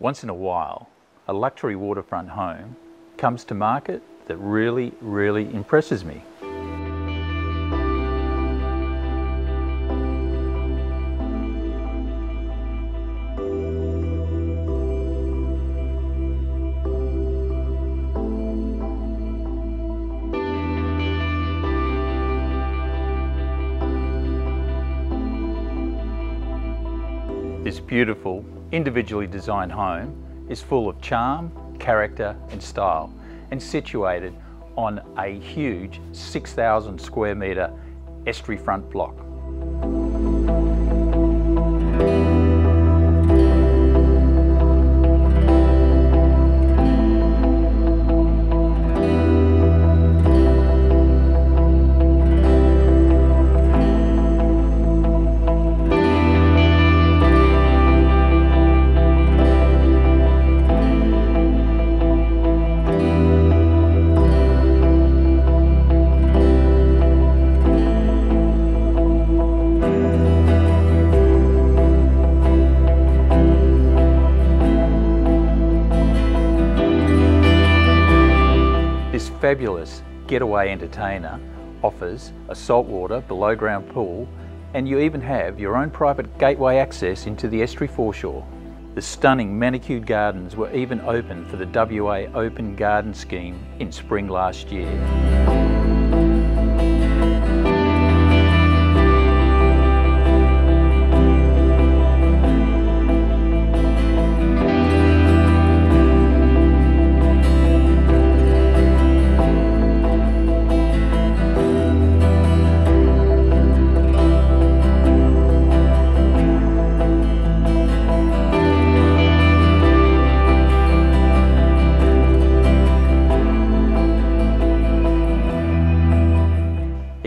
Once in a while, a luxury waterfront home comes to market that really, really impresses me. This beautiful, individually designed home is full of charm, character and style and situated on a huge 6,000 square metre estuary front block. Fabulous getaway entertainer offers a saltwater below ground pool and you even have your own private gateway access into the estuary foreshore. The stunning manicured gardens were even open for the WA Open Garden Scheme in spring last year.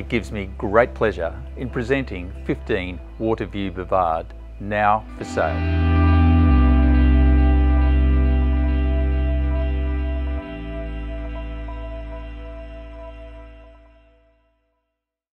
It gives me great pleasure in presenting 15 Waterview Bouvard, now for sale.